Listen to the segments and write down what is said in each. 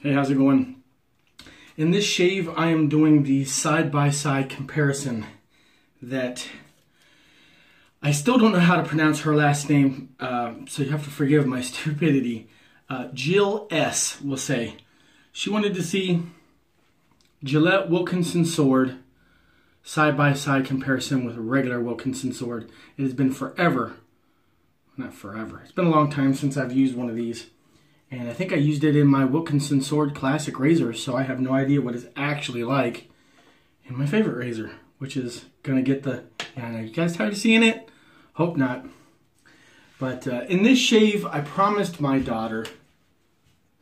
Hey, how's it going? In this shave, I am doing the side-by-side comparison that I still don't know how to pronounce her last name, uh, so you have to forgive my stupidity. Uh, Jill S. will say. She wanted to see Gillette Wilkinson sword side-by-side comparison with a regular Wilkinson sword. It has been forever, not forever, it's been a long time since I've used one of these. And I think I used it in my Wilkinson Sword Classic razor, so I have no idea what it's actually like in my favorite razor, which is to get the... Yeah, you guys tired of seeing it? Hope not. But uh, in this shave, I promised my daughter,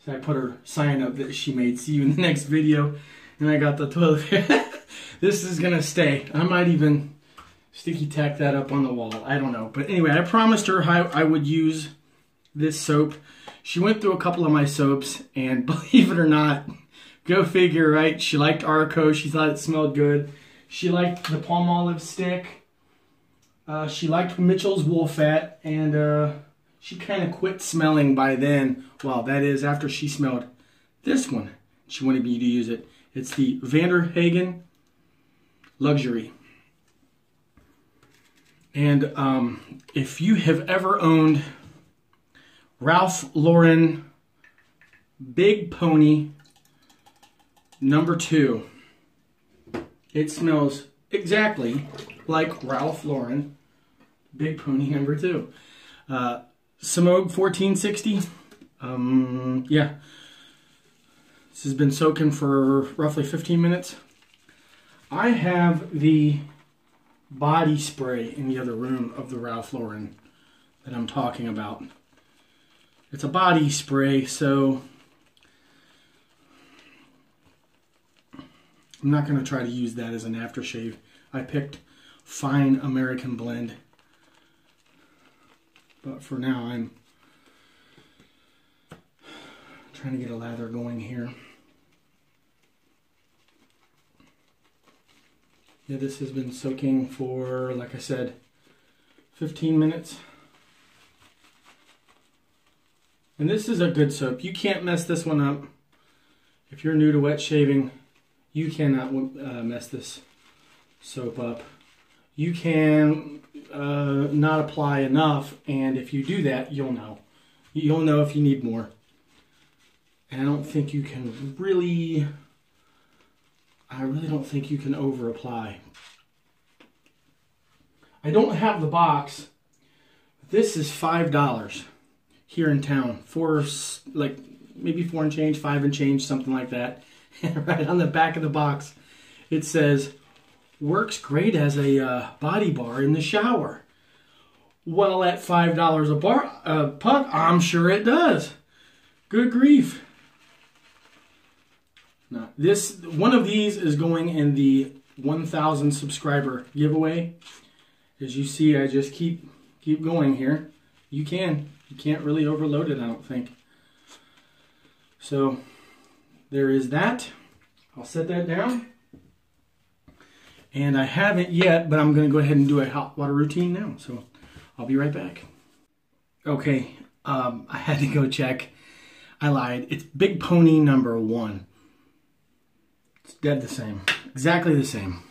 so I put her sign up that she made, see you in the next video, and I got the toilet This is to stay. I might even sticky tack that up on the wall. I don't know. But anyway, I promised her I, I would use this soap she went through a couple of my soaps, and believe it or not, go figure, right? She liked Arko. She thought it smelled good. She liked the Palmolive stick. Uh, she liked Mitchell's Wool Fat, and uh, she kind of quit smelling by then. Well, that is after she smelled this one. She wanted me to use it. It's the Van Der Hagen Luxury. And um, if you have ever owned Ralph Lauren Big Pony number two. It smells exactly like Ralph Lauren Big Pony number two. Uh, Semogue 1460. Um, yeah. This has been soaking for roughly 15 minutes. I have the body spray in the other room of the Ralph Lauren that I'm talking about. It's a body spray, so I'm not going to try to use that as an aftershave. I picked Fine American Blend. But for now, I'm trying to get a lather going here. Yeah, this has been soaking for, like I said, 15 minutes. And this is a good soap. You can't mess this one up. If you're new to wet shaving, you cannot uh, mess this soap up. You can uh, not apply enough, and if you do that, you'll know. You'll know if you need more. And I don't think you can really, I really don't think you can over apply. I don't have the box. This is $5 here in town. Four, like maybe four and change, five and change, something like that. Right on the back of the box, it says, works great as a uh, body bar in the shower. Well, at five dollars a bar, uh, puck, I'm sure it does. Good grief. Now, this one of these is going in the 1,000 subscriber giveaway. As you see, I just keep keep going here. You can you can't really overload it, I don't think. So there is that. I'll set that down. And I haven't yet, but I'm going to go ahead and do a hot water routine now. So I'll be right back. Okay, um, I had to go check. I lied. It's Big Pony number one. It's dead the same. Exactly the same.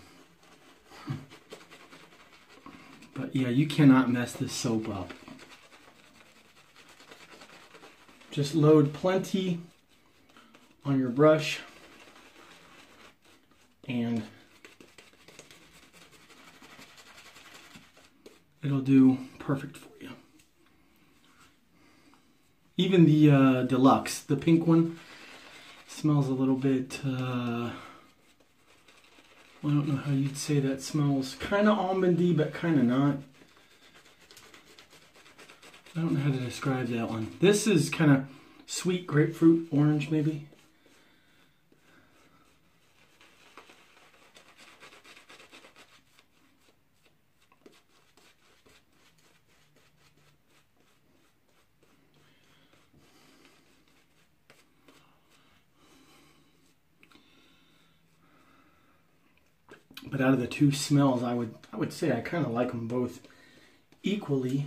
But yeah, you cannot mess this soap up. Just load plenty on your brush and it'll do perfect for you. Even the uh, deluxe, the pink one, smells a little bit, uh, I don't know how you'd say that smells. Kind of almondy, but kind of not. I don't know how to describe that one. This is kind of sweet grapefruit orange, maybe. But out of the two smells, I would I would say I kind of like them both equally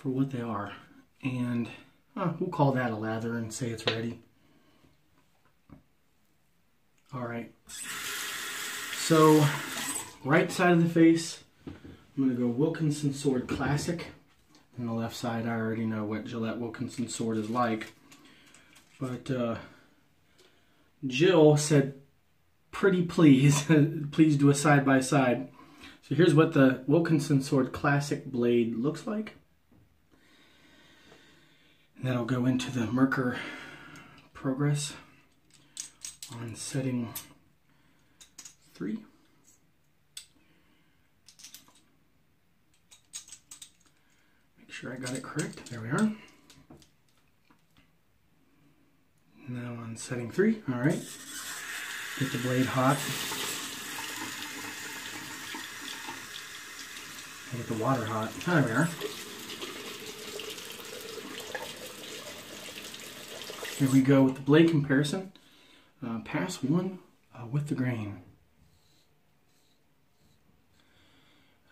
for what they are. And we'll call that a lather and say it's ready. All right. So, right side of the face, I'm to go Wilkinson Sword Classic. And the left side, I already know what Gillette Wilkinson Sword is like. But uh, Jill said, pretty please, please do a side by side. So here's what the Wilkinson Sword Classic blade looks like. And that'll go into the Merkur Progress on setting three. Make sure I got it correct. There we are. Now on setting three. All right. Get the blade hot. Get the water hot. There we are. Here we go with the blade comparison. Uh, pass one uh, with the grain.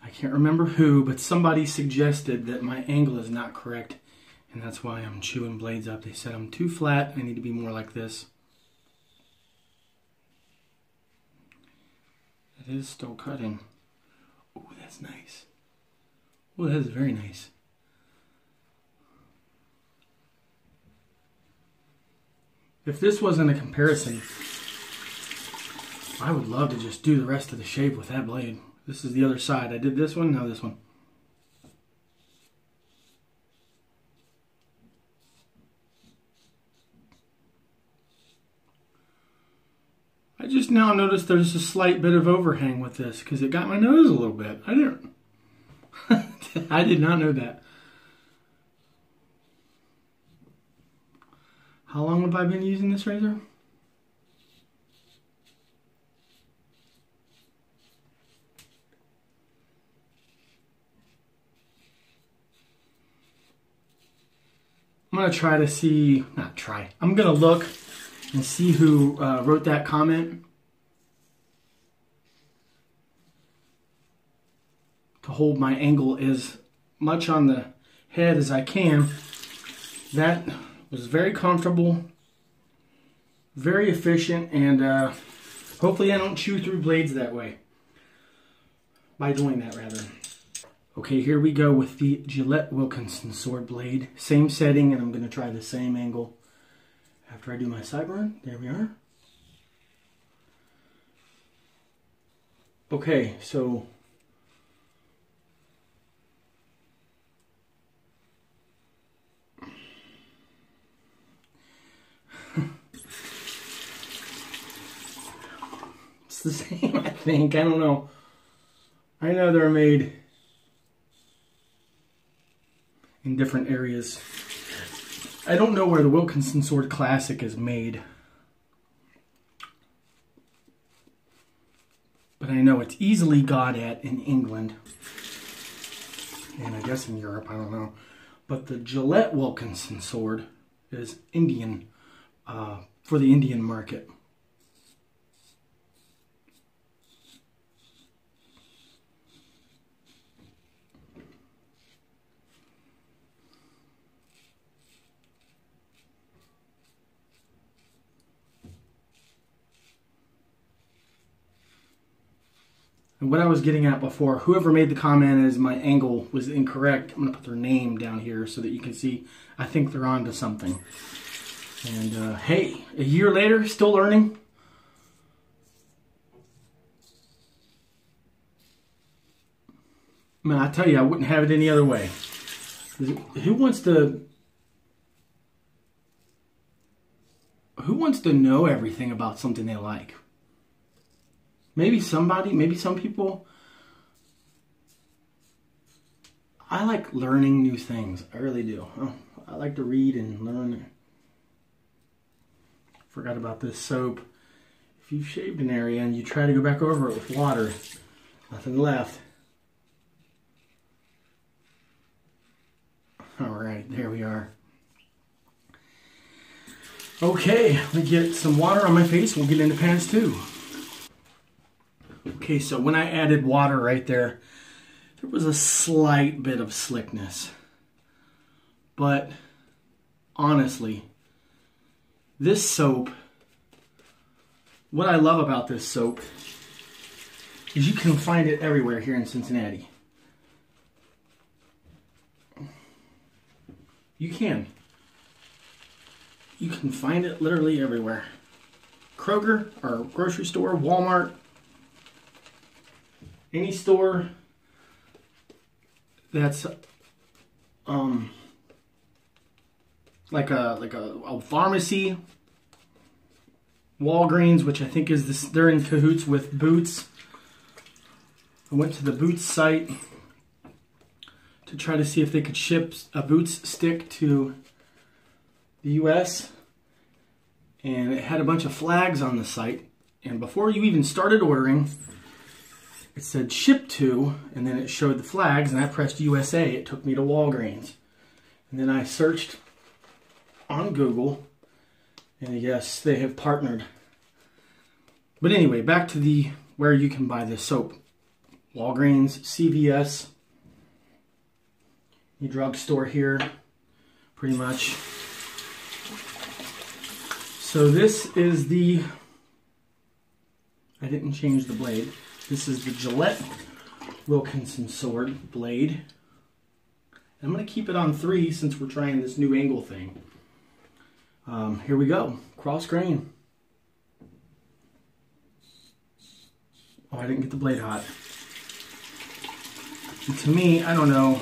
I can't remember who, but somebody suggested that my angle is not correct, and that's why I'm chewing blades up. They said I'm too flat, I need to be more like this. It is still cutting. Oh, that's nice. Well, that is very nice. If this wasn't a comparison, I would love to just do the rest of the shave with that blade. This is the other side. I did this one, now this one. I just now noticed there's a slight bit of overhang with this because it got my nose a little bit. I didn't. I did not know that. How long have I been using this razor? I'm to try to see, not try, I'm to look and see who uh, wrote that comment. To hold my angle as much on the head as I can. That was very comfortable, very efficient, and uh, hopefully I don't chew through blades that way. By doing that, rather. Okay, here we go with the Gillette Wilkinson sword blade. Same setting, and I'm going to try the same angle after I do my sideburn. There we are. Okay, so the same, I think. I don't know. I know they're made in different areas. I don't know where the Wilkinson Sword Classic is made. But I know it's easily got at in England. And I guess in Europe, I don't know. But the Gillette Wilkinson sword is Indian, uh, for the Indian market. And what I was getting at before, whoever made the comment is my angle was incorrect. I'm going to put their name down here so that you can see. I think they're on to something. And uh, hey, a year later, still learning. Man, I tell you, I wouldn't have it any other way. Who wants to... Who wants to know everything about something they like? Maybe somebody, maybe some people. I like learning new things. I really do. Oh, I like to read and learn. Forgot about this soap. If you've shaved an area and you try to go back over it with water, nothing left. All right, there we are. Okay, we get some water on my face. We'll get into pants too. Okay, so when I added water right there, there was a slight bit of slickness. But honestly, this soap what I love about this soap is you can find it everywhere here in Cincinnati. You can. You can find it literally everywhere. Kroger or grocery store, Walmart, any store that's um like a like a, a pharmacy Walgreens, which I think is this, they're in cahoots with Boots. I went to the Boots site to try to see if they could ship a Boots stick to the US. And it had a bunch of flags on the site. And before you even started ordering, it said ship to, and then it showed the flags, and I pressed USA. It took me to Walgreens. And then I searched on Google and yes, they have partnered. But anyway, back to the where you can buy this soap. Walgreens, CVS, the drugstore here, pretty much. So this is the, I didn't change the blade. This is the Gillette Wilkinson sword blade. I'm going to keep it on three since we're trying this new angle thing. Um, here we go, cross grain. Oh, I didn't get the blade hot. And to me, I don't know.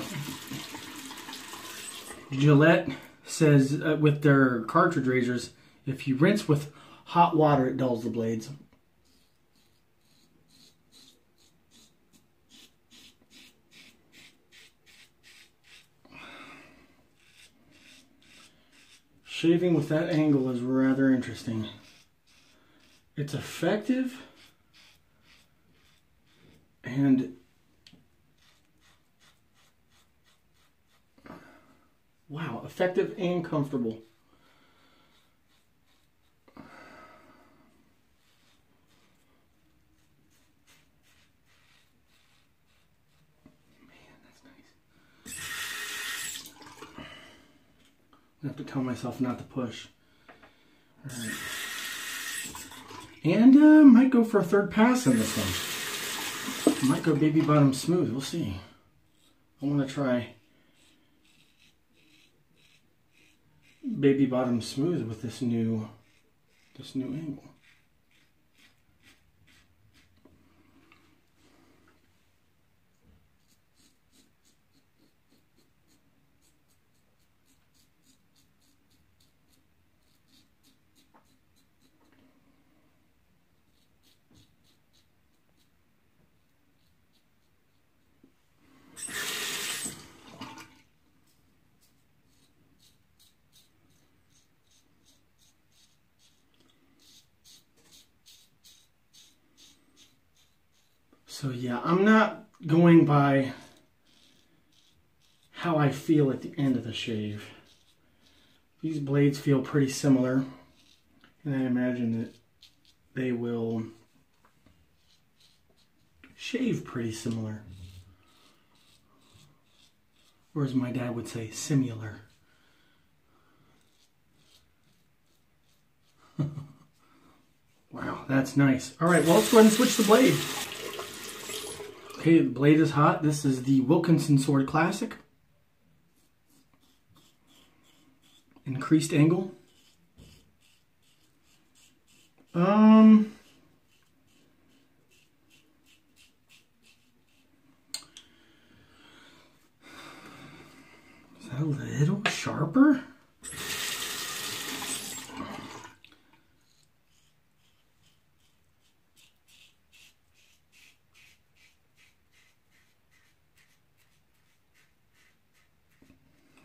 Gillette says uh, with their cartridge razors, if you rinse with hot water, it dulls the blades. Shaving with that angle is rather interesting. It's effective and wow, effective and comfortable. I have to tell myself not to push. Right. And uh, might go for a third pass in this one. Might go baby bottom smooth. We'll see. I want to try baby bottom smooth with this new this new angle. So yeah, I'm not going by how I feel at the end of the shave. These blades feel pretty similar, and I imagine that they will shave pretty similar. Or as my dad would say, similar. wow, that's nice. All right, well, let's go ahead and switch the blade. Okay, the blade is hot. This is the Wilkinson Sword Classic. Increased angle. Um... Is that a little sharper?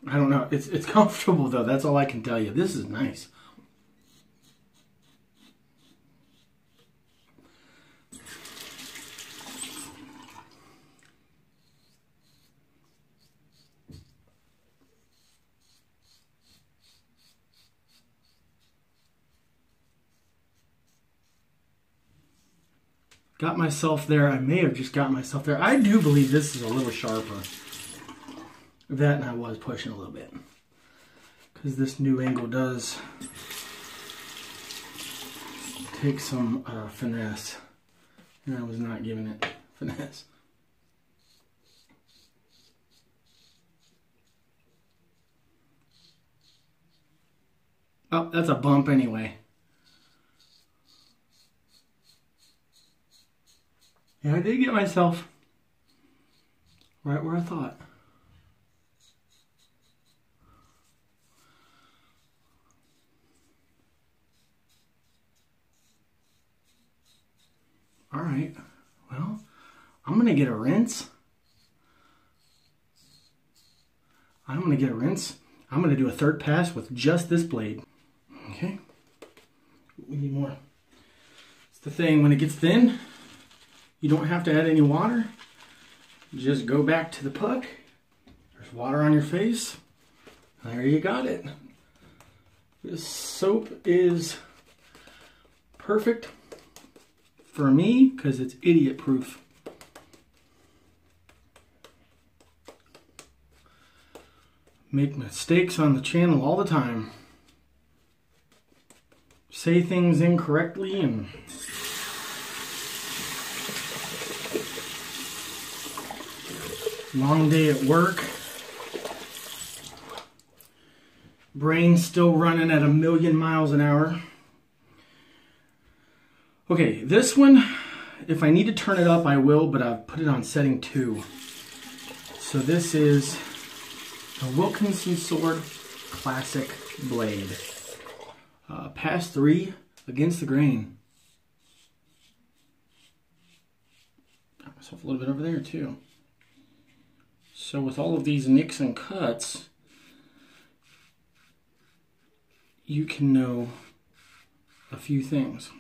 I don't know. It's it's comfortable though. That's all I can tell you. This is nice. Got myself there. I may have just got myself there. I do believe this is a little sharper that and I was pushing a little bit because this new angle does take some uh, finesse. And I was not giving it finesse. Oh, that's a bump anyway. Yeah, I did get myself right where I thought. All right, well, I'm gonna get a rinse. I'm gonna get a rinse. I'm gonna do a third pass with just this blade. Okay, we need more. It's the thing, when it gets thin, you don't have to add any water. Just go back to the puck. There's water on your face. There you got it. This soap is perfect for me because it's idiot proof. Make mistakes on the channel all the time. Say things incorrectly and long day at work. Brain still running at a million miles an hour. Okay, this one, if I need to turn it up, I will, but I've put it on setting two. So this is the Wilkinson Sword Classic Blade. Uh, pass three against the grain. Got myself a little bit over there too. So with all of these nicks and cuts, you can know a few things.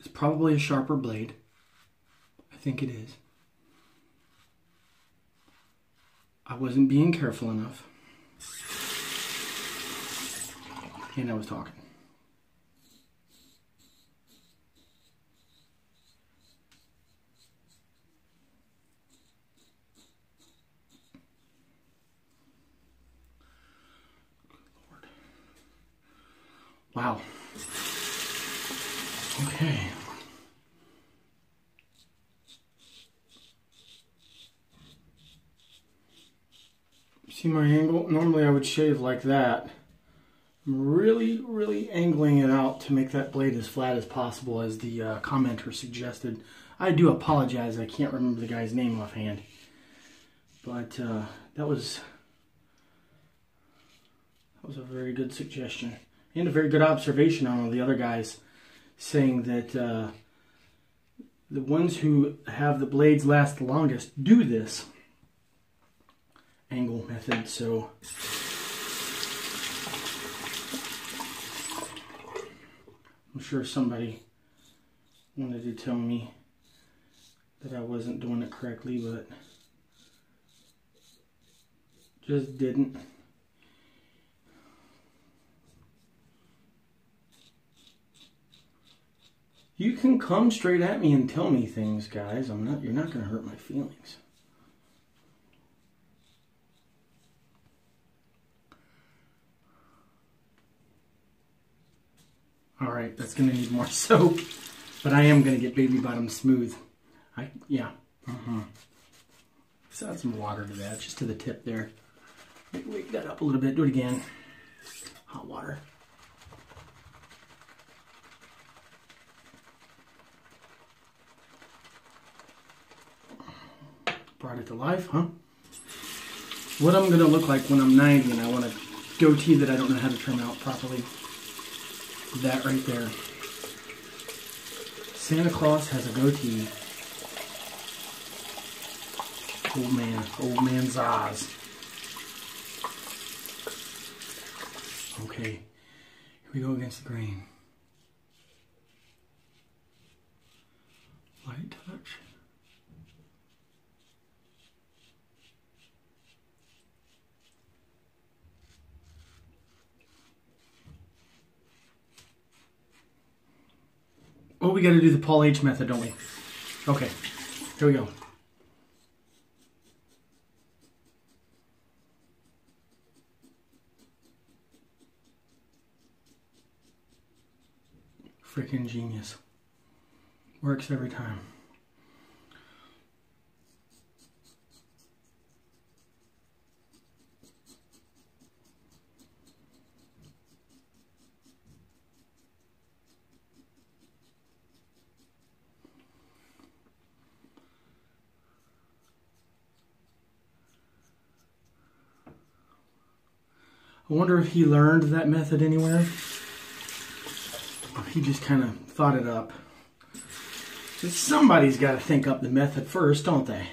It's probably a sharper blade. I think it is. I wasn't being careful enough. And I was talking. Wow. Okay. See my angle? Normally I would shave like that. I'm really, really angling it out to make that blade as flat as possible as the uh, commenter suggested. I do apologize, I can't remember the guy's name offhand. But uh, that was that was a very good suggestion and a very good observation on all the other guys saying that uh, the ones who have the blades last the longest do this angle method. So I'm sure somebody wanted to tell me that I wasn't doing it correctly, but just didn't. You can come straight at me and tell me things, guys. I'm not you're not going to hurt my feelings. All right, that's going to need more soap, but I am going to get baby bottom smooth. I yeah. Uh-huh. Let's add some water to that, just to the tip there. Wake that up a little bit. Do it again. Hot water. brought it to life, huh? What I'm gonna look like when I'm 90 and I want a goatee that I don't know how to trim out properly. That right there. Santa Claus has a goatee. Old man, old man's eyes. Okay, here we go against the grain. We got to do the Paul H method, don't we? Okay, here we go. Freaking genius. Works every time. I wonder if he learned that method anywhere. He just kind of thought it up. Just somebody's got to think up the method first, don't they?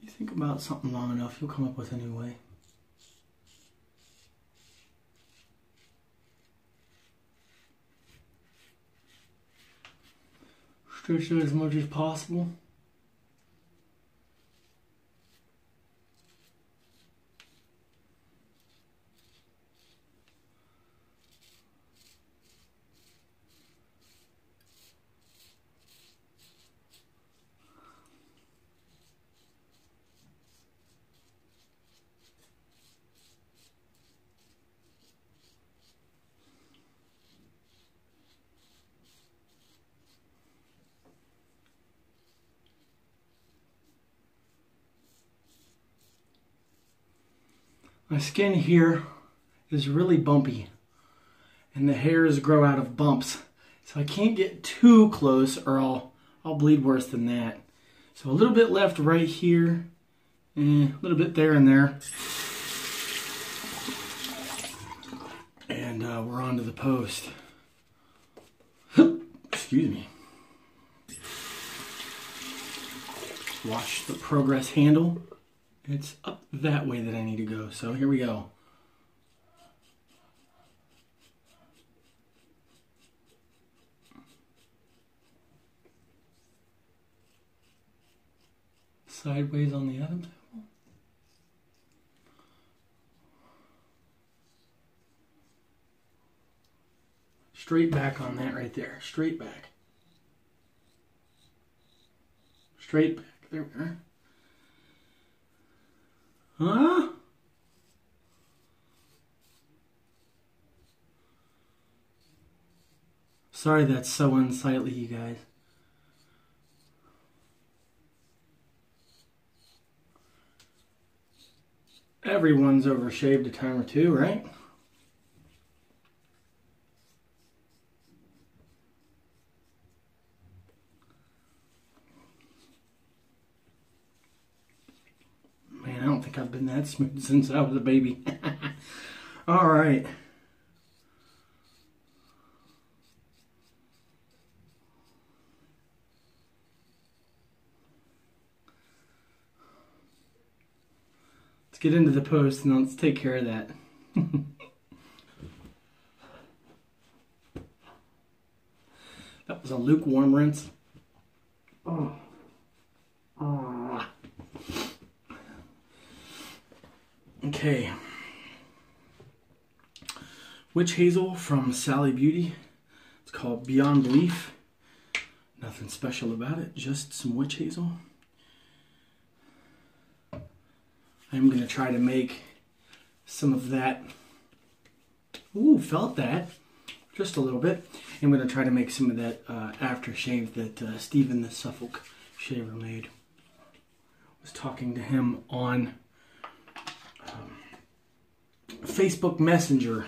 You think about something long enough, you'll come up with a new way. Stretch it as much as possible. My skin here is really bumpy and the hairs grow out of bumps. So I can't get too close or I'll, I'll bleed worse than that. So a little bit left right here, and a little bit there and there. And uh, we're on to the post. Excuse me. Wash the progress handle. It's up that way that I need to go. So here we go. Sideways on the other apple. Straight back on that right there. Straight back. Straight back. There we are. Huh? Sorry that's so unsightly, you guys. Everyone's overshaved a time or two, right? I've been that smooth since I was a baby. All right. Let's get into the post and let's take care of that. that was a lukewarm rinse. Oh. Okay. Witch Hazel from Sally Beauty. It's called Beyond Belief. Nothing special about it, just some witch hazel. I'm to try to make some of that. Ooh, felt that. Just a little bit. I'm to try to make some of that uh, aftershave that uh, Stephen the Suffolk shaver made. I was talking to him on Facebook Messenger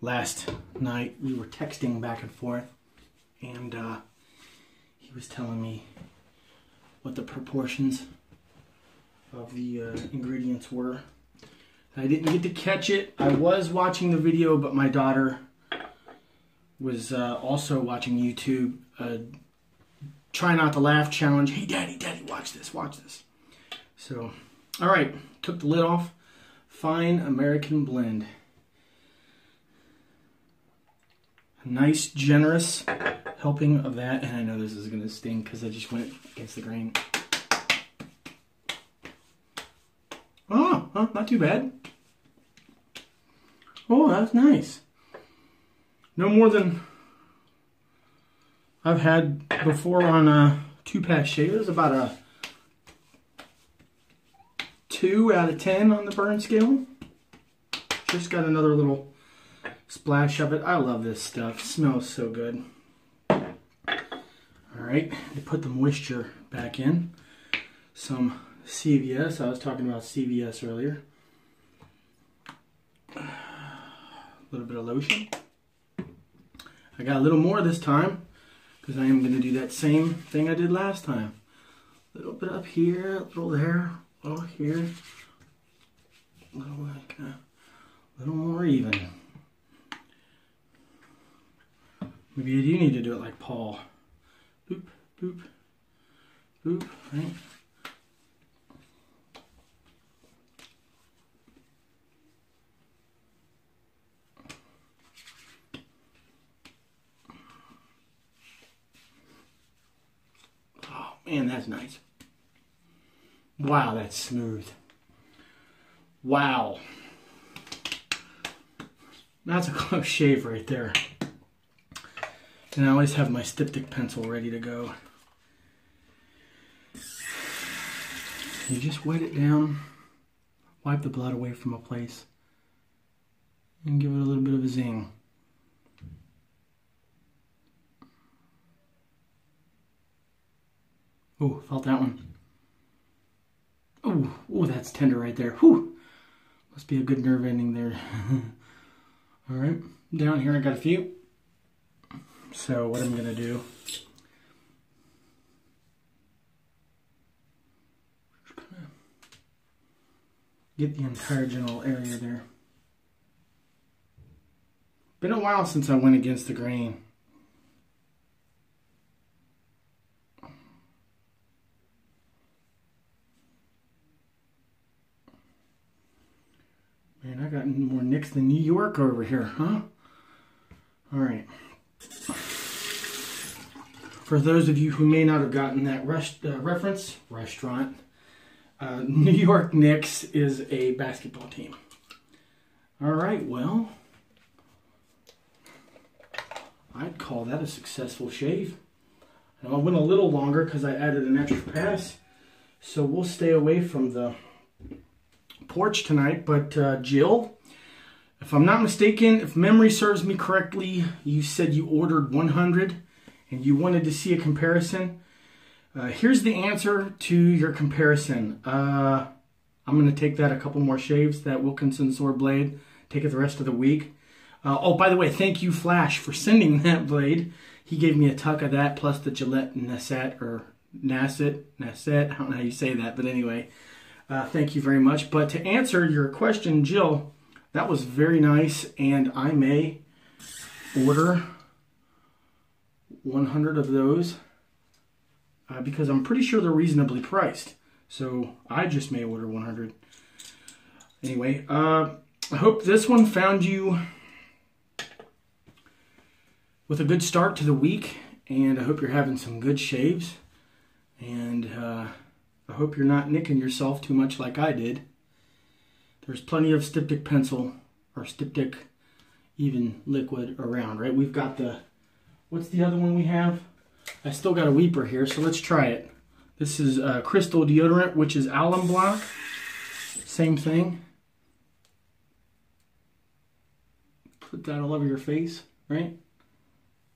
last night. We were texting back and forth, and uh, he was telling me what the proportions of the uh, ingredients were. I didn't get to catch it. I was watching the video, but my daughter was uh, also watching YouTube. Uh, Try not to laugh challenge. Hey, daddy, daddy, watch this, watch this. So, all right, took the lid off Fine American Blend. A nice, generous helping of that. And I know this is going to sting because I just went against the grain. Oh, huh, not too bad. Oh, that's nice. No more than I've had before on uh, a two-pack shavers. About a 2 out of 10 on the burn scale. Just got another little splash of it. I love this stuff. It smells so good. All right, to put the moisture back in, some CVS. I was talking about CVS earlier. A little bit of lotion. I got a little more this time because I am going to do that same thing I did last time. A little bit up here, a little there, little here, a little like a little more even. Maybe you do need to do it like Paul. Boop, boop, boop, right? Oh, man, that's nice. Wow, that's smooth. Wow. That's a close shave right there. And I always have my styptic pencil ready to go. You just wet it down, wipe the blood away from a place, and give it a little bit of a zing. Oh, felt that one. Oh, oh, that's tender right there. Whew. Must be a good nerve ending there. All right, down here I got a few. So what I'm gonna do, get the entire general area there. Been a while since I went against the grain. Man, I got more nicks than New York over here, huh? All right. For those of you who may not have gotten that rest, uh, reference, restaurant, uh, New York Knicks is a basketball team. All right, well, I'd call that a successful shave. Now, I went a little longer because I added an extra pass, so we'll stay away from the porch tonight, but uh, Jill, if I'm not mistaken, if memory serves me correctly, you said you ordered 100 and you wanted to see a comparison. Uh, here's the answer to your comparison. Uh, I'm going to take that a couple more shaves, that Wilkinson sword blade, take it the rest of the week. Uh, oh, by the way, thank you, Flash, for sending that blade. He gave me a tuck of that plus the Gillette Nacet or Nacet, Nacet, I don't know how you say that, but anyway, uh, thank you very much. But to answer your question, Jill, that was very nice, and I may order 100 of those uh, because I'm pretty sure they're reasonably priced. So I just may order 100. Anyway, uh, I hope this one found you with a good start to the week, and I hope you're having some good shaves. And uh, I hope you're not nicking yourself too much like I did. There's plenty of styptic pencil or styptic even liquid around, right? We've got the, what's the other one we have? I still got a weeper here, so let's try it. This is uh, crystal deodorant, which is alum block. Same thing. Put that all over your face, right?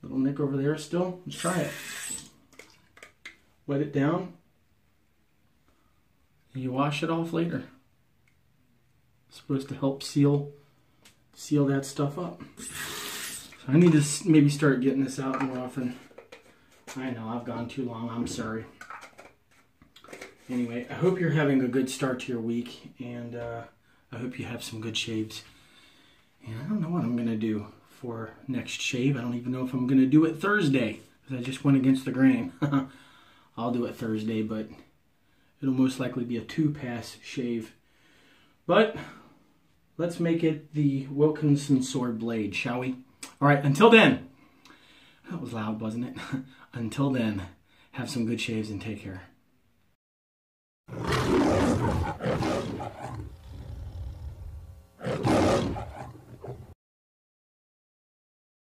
Little nick over there still. Let's try it. Wet it down. You wash it off later. It's supposed to help seal seal that stuff up. So I need to maybe start getting this out more often. I know I've gone too long. I'm sorry. Anyway, I hope you're having a good start to your week, and uh, I hope you have some good shaves. And I don't know what I'm going to do for next shave. I don't even know if I'm going to do it Thursday, because I just went against the grain. I'll do it Thursday, but it'll most likely be a two-pass shave. But let's make it the Wilkinson sword blade, shall we? All right, until then, that was loud, wasn't it? until then, have some good shaves and take care.